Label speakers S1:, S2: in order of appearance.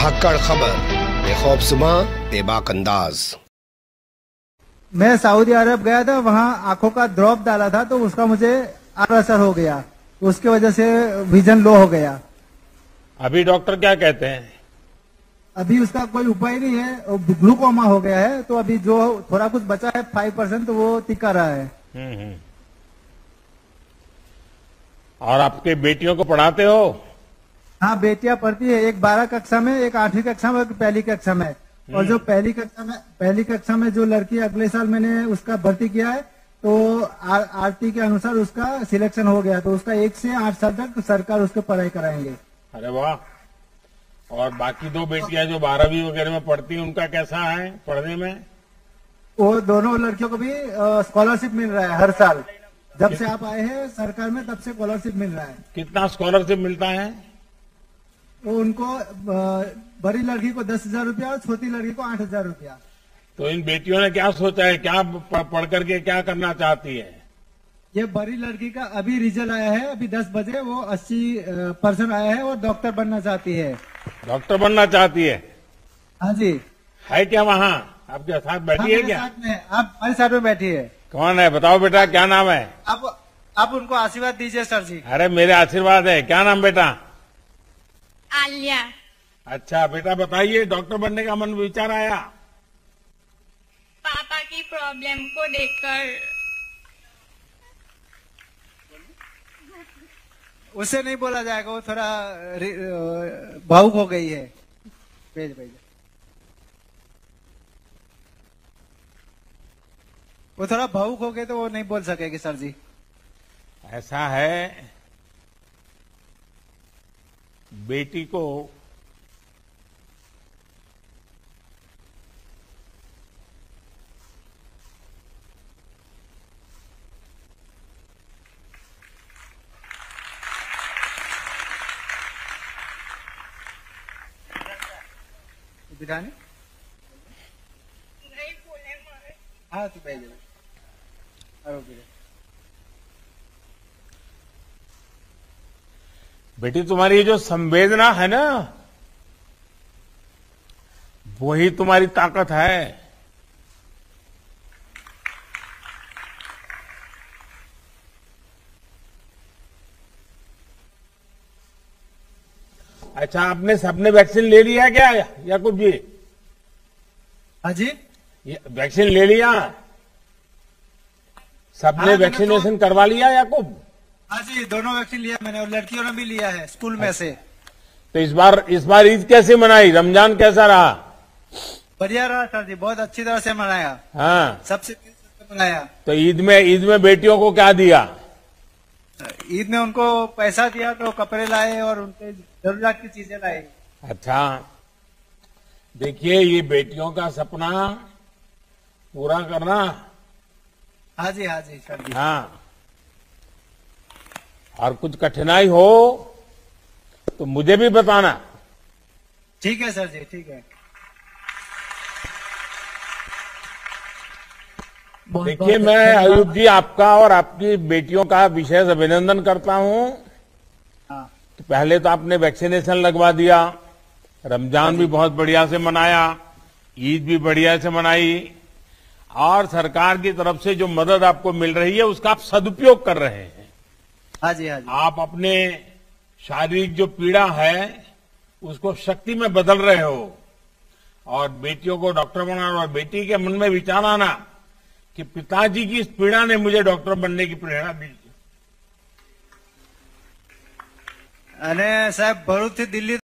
S1: धाकड़ खबर बेखौफजुमा बेबाक अंदाज
S2: मैं सऊदी अरब गया था वहाँ आँखों का ड्रॉप डाला था तो उसका मुझे असर हो गया। उसकी वजह से विजन लो हो गया।
S3: अभी डॉक्टर क्या कहते हैं?
S2: अभी उसका कोई उपाय नहीं है ग्लूकोमा हो गया है तो अभी जो थोड़ा कुछ बचा है फाइव परसेंट तो वो टिका रहा है।
S3: हम्म, हम्म। और आपके बेटियों को पढ़ाते हो?
S2: हाँ बेटियाँ पढ़ती है। एक बारह कक्षा में एक आठवीं कक्षा में एक पहली कक्षा में। और जो पहली कक्षा में पहली कक्षा में जो लड़की अगले साल मैंने उसका भर्ती किया है तो आर, आरती के अनुसार उसका सिलेक्शन हो गया। तो उसका एक से आठ साल तक सरकार उसको पढ़ाई कराएँगे।
S3: अरे वाह। और बाकी दो बेटियाँ जो बारहवीं वगैरह में पढ़ती हैं उनका कैसा है पढ़ने में?
S2: वो दोनों लड़कियों को भी स्कॉलरशिप मिल रहा है हर साल। जब से आप आए हैं सरकार में तब से स्कॉलरशिप मिल रहा है।
S3: कितना स्कॉलरशिप मिलता है?
S2: वो उनको बड़ी लड़की को दस हज़ार रूपया और छोटी लड़की को आठ हज़ार रूपया।
S3: तो इन बेटियों ने क्या सोचा है? क्या पढ़ करके क्या करना चाहती है?
S2: ये बड़ी लड़की का अभी रिज़ल्ट आया है अभी दस बजे वो अस्सी परसेंट आया है और डॉक्टर बनना चाहती है।
S3: डॉक्टर बनना चाहती है?
S2: हाँ जी।
S3: है क्या वहाँ? आपके साथ बैठी है क्या?
S2: साथ में आप हमारे साथ में बैठी है।
S3: कौन है? बताओ बेटा क्या नाम है?
S2: आप आप उनको आशीर्वाद दीजिए सर जी।
S3: अरे मेरे आशीर्वाद है। क्या नाम बेटा?
S4: आलिया।
S3: अच्छा बेटा बताइए डॉक्टर बनने का मन विचार आया?
S4: पापा की प्रॉब्लम को देखकर।
S2: उसे नहीं बोला जाएगा वो थोड़ा भावुक हो गई है। भेज भेज। वो थोड़ा भावुक हो गए तो वो नहीं बोल सकेगी सर जी।
S3: ऐसा है बेटी को
S2: बिठाने?
S4: नहीं बोले
S2: हाँ तो दे अरे वो भेज।
S3: बेटी तुम्हारी ये जो संवेदना है ना वही तुम्हारी ताकत है। अच्छा आपने सबने वैक्सीन ले लिया क्या याकूब जी?
S2: हाँ जी।
S3: वैक्सीन ले लिया? सबने
S2: हाँ, मैंने
S3: वैक्सीनेशन करवा लिया याकूब?
S2: हाँ जी दोनों वैक्सीन लिया मैंने और लड़कियों ने भी लिया है स्कूल में से।
S3: तो इस बार इस बार ईद कैसे मनाई? रमज़ान कैसा रहा?
S2: बढ़िया रहा सर जी बहुत अच्छी तरह से मनाया।
S3: हाँ।
S2: सबसे मनाया।
S3: तो ईद में ईद में बेटियों को क्या दिया?
S2: ईद में उनको पैसा दिया तो कपड़े लाए और उनके ज़रूरत की चीज़ें लाई।
S3: अच्छा। देखिए ये बेटियों का सपना पूरा करना।
S2: हाँ जी हाँ जी सर जी।
S3: हाँ। और कुछ कठिनाई हो तो मुझे भी बताना।
S2: ठीक है सर जी ठीक है।
S3: देखिए मैं अयूब जी आपका और आपकी बेटियों का विशेष अभिनंदन करता हूँ।
S2: हाँ।
S3: कि पहले तो आपने वैक्सीनेशन लगवा दिया रमज़ान भी बहुत बढ़िया से मनाया ईद भी बढ़िया से मनाई और सरकार की तरफ़ से जो मदद आपको मिल रही है उसका आप सदुपयोग कर रहे हैं।
S2: हाँ जी हाँ जी
S3: आप अपने शारीरिक जो पीड़ा है उसको शक्ति में बदल रहे हो और बेटियों को डॉक्टर बनाना और बेटी के मन में विचार आना कि पिताजी की इस पीड़ा ने मुझे डॉक्टर बनने की प्रेरणा दी
S2: અને સાહેબ ભરૂચ થી દિલ્હી